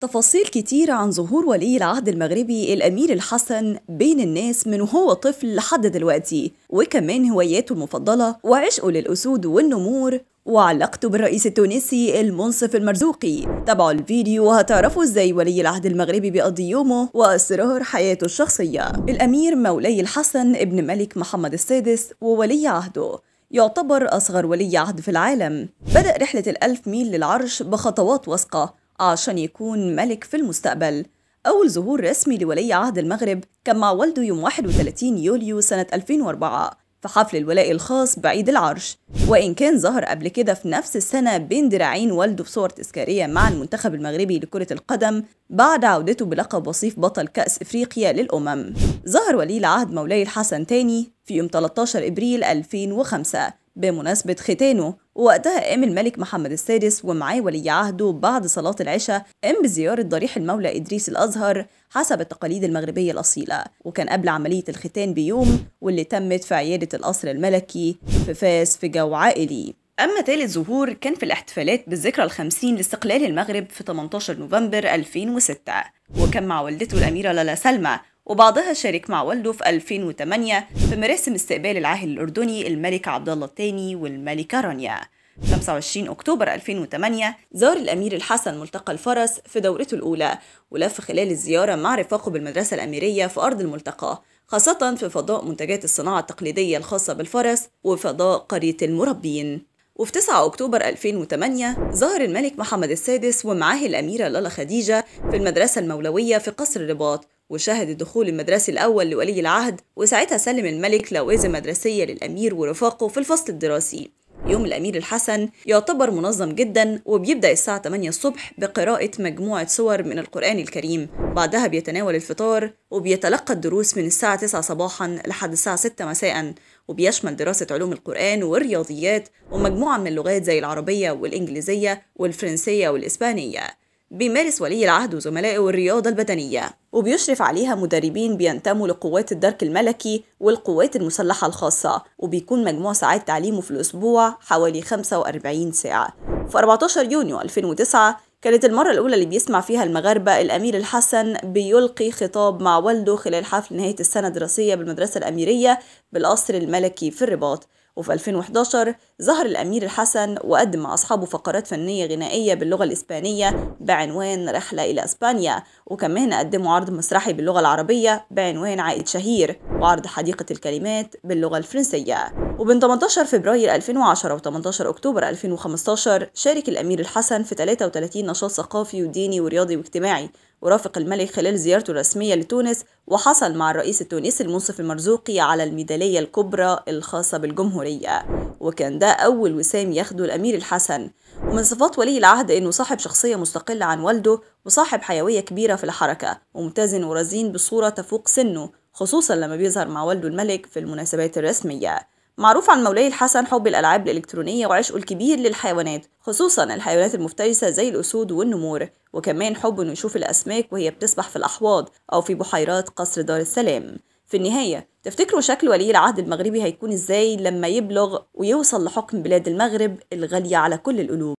تفاصيل كتيرة عن ظهور ولي العهد المغربي الأمير الحسن بين الناس من وهو طفل لحد دلوقتي وكمان هواياته المفضلة وعشقه للأسود والنمور. وعلاقته بالرئيس التونسي المنصف المرزوقي. تابعوا الفيديو وهتعرفوا إزاي ولي العهد المغربي بيقضي يومه وأسرار حياته الشخصية. الأمير مولاي الحسن ابن ملك محمد السادس وولي عهده. يعتبر أصغر ولي عهد في العالم. بدأ رحلة الألف ميل للعرش بخطوات وثقة عشان يكون ملك في المستقبل. أول ظهور رسمي لولي عهد المغرب كان مع والده يوم 31 يوليو سنة 2004 في حفل الولاء الخاص بعيد العرش. وإن كان ظهر قبل كده في نفس السنة بين دراعين والده في صور تذكارية مع المنتخب المغربي لكرة القدم بعد عودته بلقب وصيف بطل كأس إفريقيا للأمم. ظهر ولي العهد مولاي الحسن تاني في يوم 13 إبريل 2005 بمناسبة ختانه ووقتها قام الملك محمد السادس ومعاه ولي عهده بعد صلاة العشاء قام بزيارة ضريح المولى إدريس الأزهر حسب التقاليد المغربية الأصيلة. وكان قبل عملية الختان بيوم واللي تمت في عيادة القصر الملكي في فاس في جو عائلي. أما ثالث ظهور كان في الاحتفالات بالذكرى الخمسين لاستقلال المغرب في 18 نوفمبر 2006 وكان مع والدته الأميرة لالا سلمى وبعدها شارك مع والده في 2008 في مراسم استقبال العاهل الأردني الملك عبد الله الثاني والملكة رانيا. 25 أكتوبر 2008 زار الأمير الحسن ملتقى الفرس في دورته الأولى ولف خلال الزيارة مع رفاقه بالمدرسة الأميرية في أرض الملتقى خاصة في فضاء منتجات الصناعة التقليدية الخاصة بالفرس وفضاء قرية المربين. وفي 9 أكتوبر 2008 ظهر الملك محمد السادس ومعاه الأميرة لالا خديجة في المدرسة المولوية في قصر الرباط وشهد الدخول المدرسي الأول لولي العهد وساعتها سلم الملك لوازم مدرسية للأمير ورفاقه في الفصل الدراسي. يوم الأمير الحسن يعتبر منظم جدا وبيبدأ الساعة 8 الصبح بقراءة مجموعة سور من القرآن الكريم. بعدها بيتناول الفطار وبيتلقى الدروس من الساعة 9 صباحا لحد الساعة 6 مساء. وبيشمل دراسة علوم القرآن والرياضيات ومجموعة من اللغات زي العربية والإنجليزية والفرنسية والإسبانية. بيمارس ولي العهد وزملائه الرياضة البدنية وبيشرف عليها مدربين بينتموا لقوات الدرك الملكي والقوات المسلحة الخاصة وبيكون مجموع ساعات تعليمه في الأسبوع حوالي 45 ساعة. في 14 يونيو 2009 كانت المرة الأولى اللي بيسمع فيها المغاربة الأمير الحسن بيلقي خطاب مع والده خلال حفل نهاية السنة الدراسية بالمدرسة الأميرية بالقصر الملكي في الرباط. وفي 2011 ظهر الأمير الحسن وقدم مع أصحابه فقرات فنية غنائية باللغة الإسبانية بعنوان رحلة إلى إسبانيا وكمان قدموا عرض مسرحي باللغة العربية بعنوان عائد شهير وعرض حديقة الكلمات باللغة الفرنسية. وبين 18 فبراير 2010 و 18 أكتوبر 2015 شارك الأمير الحسن في 33 نشاط ثقافي وديني ورياضي واجتماعي ورافق الملك خلال زيارته الرسمية لتونس وحصل مع الرئيس التونسي المنصف المرزوقي على الميدالية الكبرى الخاصة بالجمهورية. وكان ده أول وسام ياخده الأمير الحسن. ومن صفات ولي العهد إنه صاحب شخصية مستقلة عن والده وصاحب حيوية كبيرة في الحركة ومتزن ورزين بصورة تفوق سنه خصوصا لما بيظهر مع والده الملك في المناسبات الرسمية. معروف عن مولاي الحسن حب الألعاب الإلكترونية وعشقه الكبير للحيوانات خصوصا الحيوانات المفترسة زي الأسود والنمور. وكمان حب إنه يشوف الأسماك وهي بتسبح في الأحواض أو في بحيرات قصر دار السلام. في النهاية تفتكروا شكل ولي العهد المغربي هيكون إزاي لما يبلغ ويوصل لحكم بلاد المغرب الغالية على كل القلوب؟